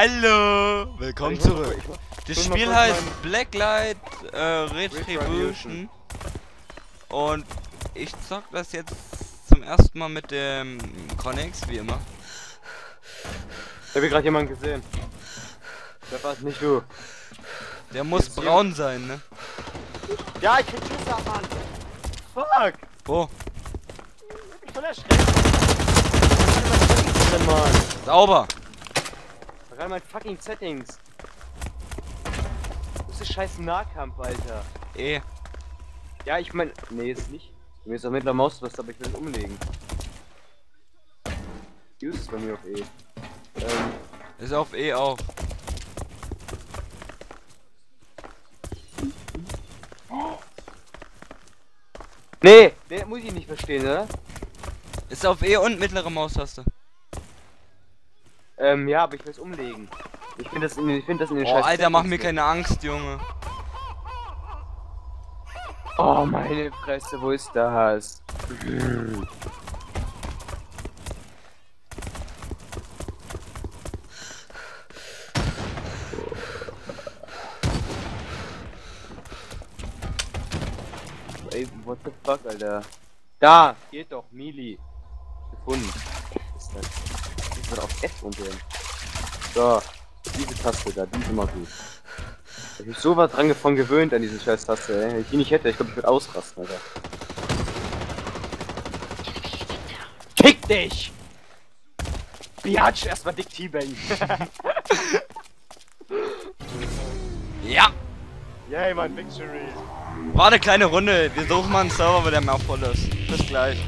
Hallo! Willkommen Ich muss- zurück. ich Das Spiel heißt Blacklight äh, Retribution. Und ich zock das jetzt zum ersten Mal mit dem Connex, wie immer. Ich habe gerade jemanden gesehen. Das war's nicht du. Der muss braun sein, ne? Ja, ich krieg Schüsse ab, Mann. Fuck. Wo? Ich bin erschreckt. Sauber! Rein mein fucking Settings. Das ist scheiß Nahkampf, Alter. Eh. Ja, ich mein. Nee, ist nicht. Mir ist auch mittler Mausrüst, aber ich will es umlegen. Use ist bei mir auf E. Ähm, Ist auf E auch. nee, nee, muss ich nicht verstehen, oder? Ist auf E und mittlere Maustaste. Ähm, ja, aber ich will es umlegen. Ich finde das, in- ich find das in den Oh, scheiß Alter, mach mir keine Angst, Junge. Oh, meine Fresse, wo ist das? Ey, what the fuck, Alter? Da, geht doch, Mili. Gefunden. Was ist das? F umdrehen. So, diese Taste da, die ist immer gut. Ich hab mich so was dran von gewöhnt an diese scheiß Taste, ey. Wenn ich die nicht hätte, ich glaube, ich würde ausrasten, Alter. Kick dich! Biatch, erstmal dick T-Bang. Ja! Yay, mein Victory. War eine kleine Runde. Wir suchen mal einen Server, wo der mehr voll ist. Bis gleich.